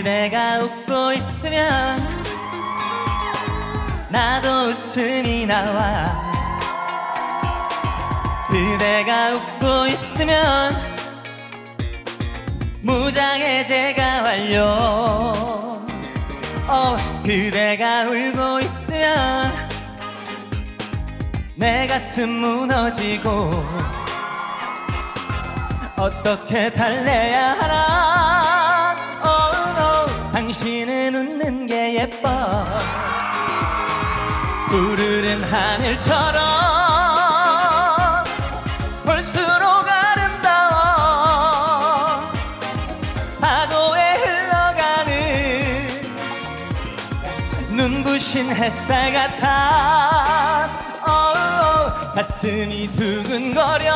그대가 웃고 있으면 나도 웃음이 나와 그대가 웃고 있으면 무장해제가 완료 어, 그대가 울고 있으면 내 가슴 무너지고 어떻게 달래야 하나. 당신은 웃는 게 예뻐. 푸르른 하늘처럼 볼수록 아름다워 파도에 흘러가는 눈부신 햇살 같아. 가슴이 두근거려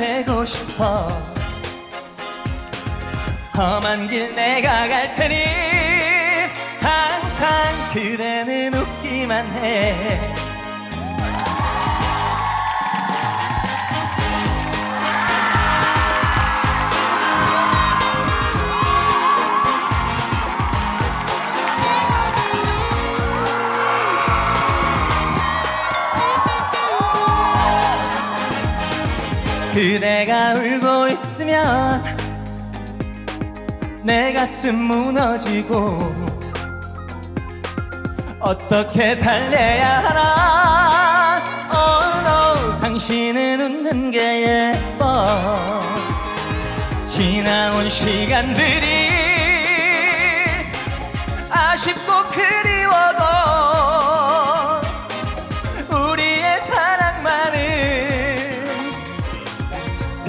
되고 싶어. 험한 길 내가 갈 테니 항상 그대는 웃기만 해 그대가 울고 있으면 내 가슴 무너지고 어떻게 달래야 하나? Oh no 당신은 웃는 게 예뻐. 지나온 시간들이 아쉽고 그리워도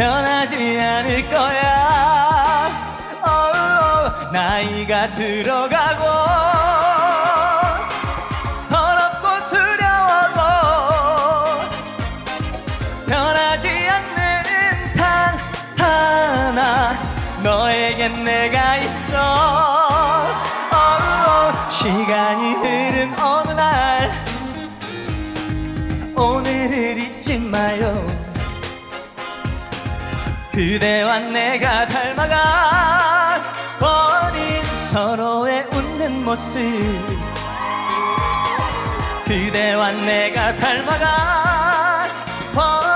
변하지 않을 거야. oh, 나이가 들어가고 서럽고 두려워도 변하지 않는 단 하나 너에겐 내가 있어. oh, 시간이 흐른 어느 날 오늘을 잊지 마요 그대와 내가 닮아가 버린 서로의 웃는 모습. 그대와 내가 닮아가 버린